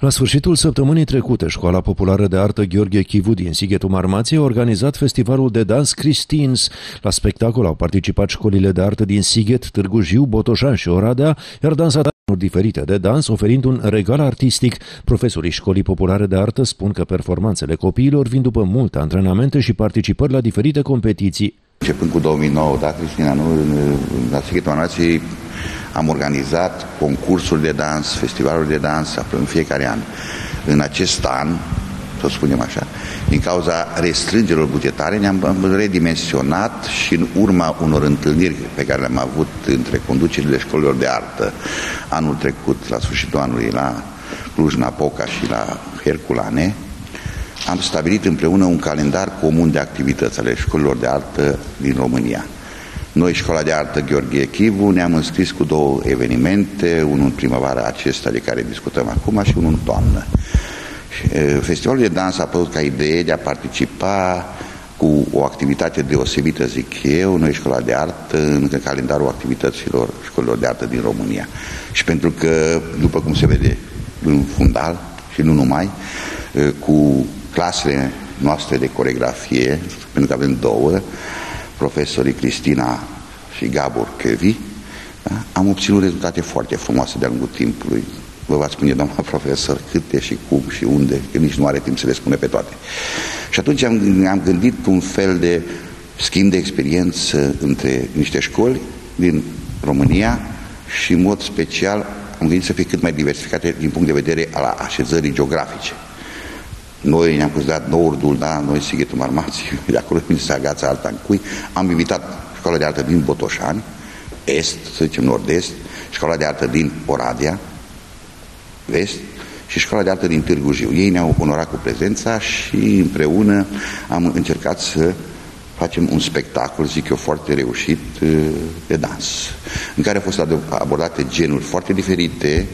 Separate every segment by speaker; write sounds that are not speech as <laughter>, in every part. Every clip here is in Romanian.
Speaker 1: La sfârșitul săptămânii trecute, Școala Populară de Artă Gheorghe Chivu din Sighetul Marmației a organizat festivalul de dans Christines. La spectacol au participat școlile de artă din Sighet, Târgu Jiu, Botoșan și Oradea, iar dansatorii diferite de dans, oferind un regal artistic. Profesorii Școlii Populare de Artă spun că performanțele copiilor vin după multe antrenamente și participări la diferite competiții.
Speaker 2: Începând cu 2009, da, Cristina, nu? La Sighetul Marmației am organizat concursuri de dans, festivaluri de dans în fiecare an. În acest an, să spunem așa, din cauza restrângerilor bugetare ne-am redimensionat și în urma unor întâlniri pe care le-am avut între conducerile școlilor de artă anul trecut, la sfârșitul anului, la Cluj-Napoca și la Herculane, am stabilit împreună un calendar comun de activități ale școlilor de artă din România. Noi, Școala de Artă Gheorghe Chivu, ne-am înscris cu două evenimente, unul în primăvară acesta de care discutăm acum și unul în toamnă. Festivalul de dans a apărut ca idee de a participa cu o activitate deosebită, zic eu, noi Școala de Artă, în calendarul activităților școlilor de artă din România. Și pentru că, după cum se vede în fundal și nu numai, cu clasele noastre de coregrafie, pentru că avem două, profesorii Cristina și Gabor Căvi, da? am obținut rezultate foarte frumoase de-a lungul timpului. Vă va spune, doamna profesor, câte și cum și unde, că nici nu are timp să le spune pe toate. Și atunci am, am gândit un fel de schimb de experiență între niște școli din România și, în mod special, am gândit să fie cât mai diversificate din punct de vedere al așezării geografice. Noi ne-am considerat Nordul, da, noi Sighetul Marmații, <laughs> de acolo mi se agață alta în cui. Am invitat școala de artă din Botoșani, est, să zicem nord-est, școala de artă din Oradea, vest, și școala de artă din Târgu Jiu. Ei ne-au onorat cu prezența și împreună am încercat să facem un spectacol, zic eu, foarte reușit de dans, în care au fost abordate genuri foarte diferite.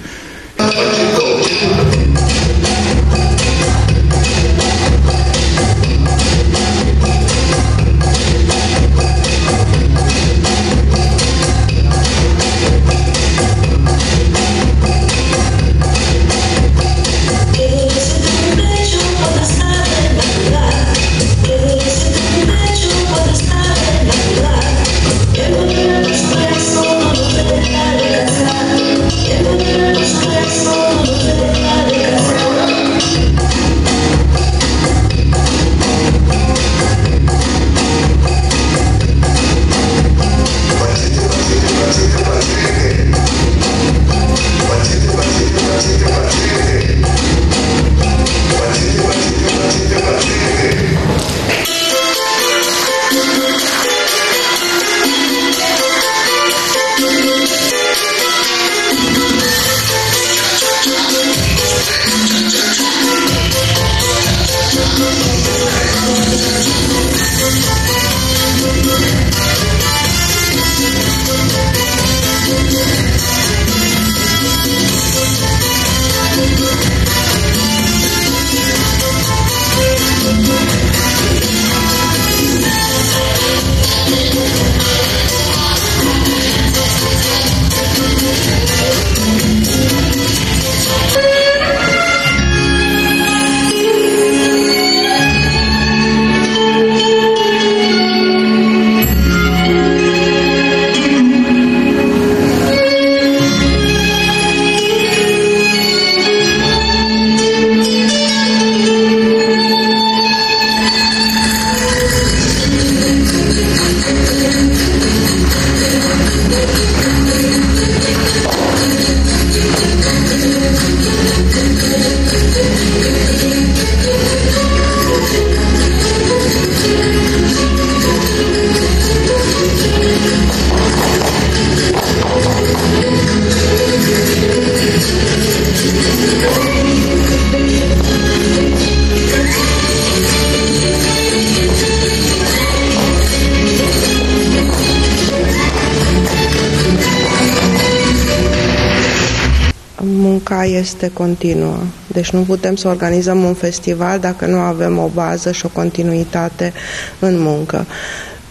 Speaker 3: Munca este continuă. Deci nu putem să organizăm un festival dacă nu avem o bază și o continuitate în muncă.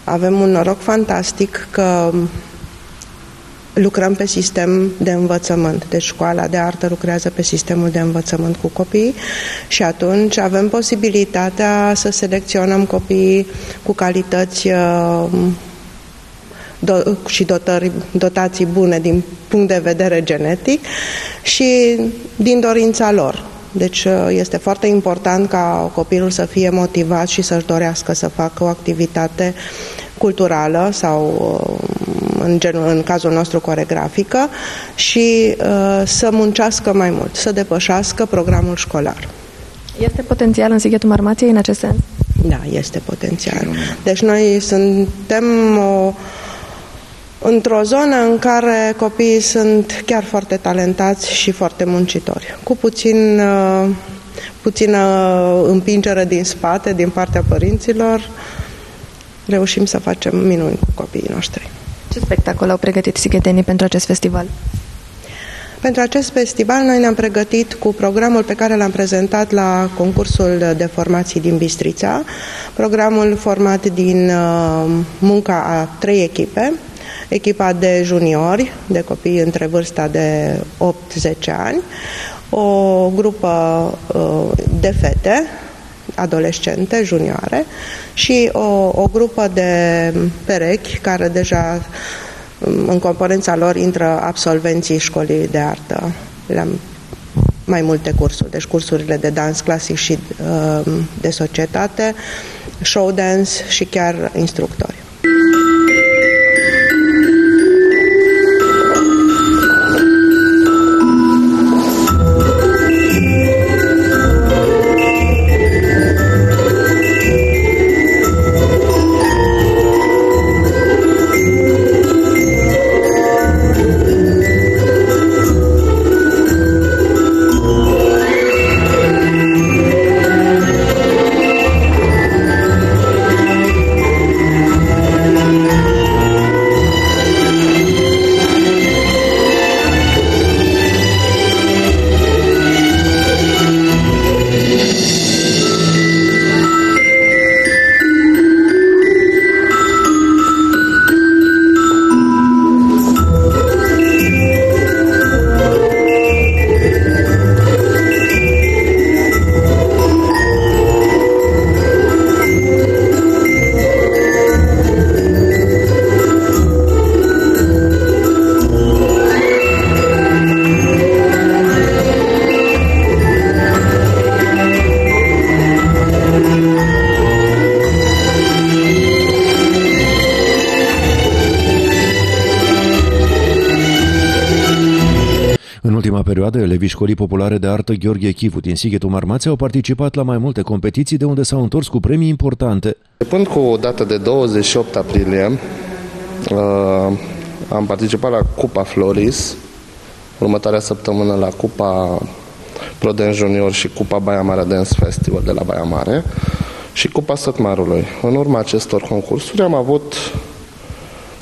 Speaker 3: Avem un noroc fantastic că lucrăm pe sistem de învățământ. Deci școala de artă lucrează pe sistemul de învățământ cu copiii și atunci avem posibilitatea să selecționăm copiii cu calități uh, do- și dotări, dotații bune din punct de vedere genetic și din dorința lor. Deci uh, este foarte important ca copilul să fie motivat și să-și dorească să facă o activitate culturală sau uh, în, genul, în cazul nostru coregrafică și uh, să muncească mai mult, să depășească programul școlar.
Speaker 4: Este potențial în Sighetul Marmației în acest sens?
Speaker 3: Da, este potențial. Deci noi suntem o, într-o zonă în care copiii sunt chiar foarte talentați și foarte muncitori, cu puțin, uh, puțină împingere din spate, din partea părinților, reușim să facem minuni cu copiii noștri.
Speaker 4: Ce spectacol au pregătit sighetenii pentru acest festival?
Speaker 3: Pentru acest festival noi ne-am pregătit cu programul pe care l-am prezentat la concursul de formații din Bistrița, programul format din uh, munca a trei echipe, echipa de juniori, de copii între vârsta de 8-10 ani, o grupă uh, de fete, adolescente, junioare și o, o grupă de perechi care deja în componența lor intră absolvenții școlii de artă. Le-am mai multe cursuri, deci cursurile de dans clasic și uh, de societate, show dance și chiar instructori.
Speaker 1: Perioadă, elevii școlii populare de artă Gheorghe Chivu din Sighetul Marmației au participat la mai multe competiții de unde s-au întors cu premii importante.
Speaker 5: Începând cu data de 28 aprilie, uh, am participat la Cupa Floris, următoarea săptămână la Cupa Proden Junior și Cupa Baia Mare Dance Festival de la Baia Mare și Cupa Sătmarului. În urma acestor concursuri am avut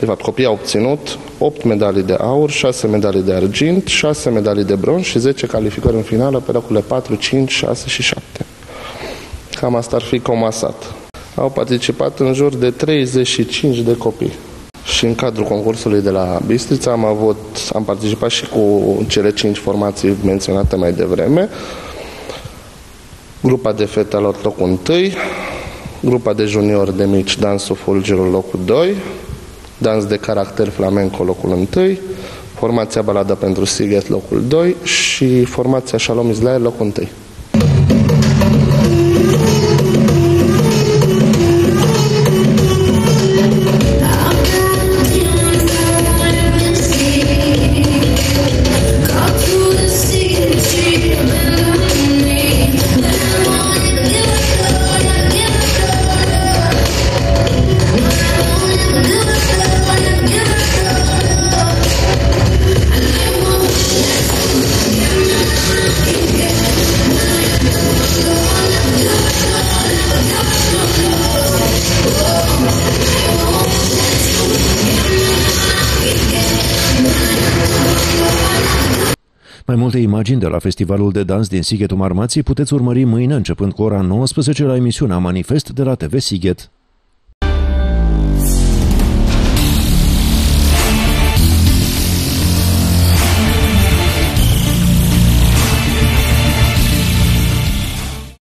Speaker 5: de fapt, copiii au obținut 8 medalii de aur, 6 medalii de argint, 6 medalii de bronz și 10 calificări în finală pe locurile 4, 5, 6 și 7. Cam asta ar fi comasat. Au participat în jur de 35 de copii. Și în cadrul concursului de la Bistrița am, avut, am participat și cu cele 5 formații menționate mai devreme. Grupa de fete a luat locul 1, grupa de juniori de mici Dansul Fulgerul locul 2, dans de caracter flamenco locul 1, formația balada pentru Sighet locul 2 și formația Shalom Israel locul 1.
Speaker 1: Mai multe imagini de la Festivalul de Dans din Sighetul Marmației puteți urmări mâine începând cu ora 19 la emisiunea Manifest de la TV Sighet.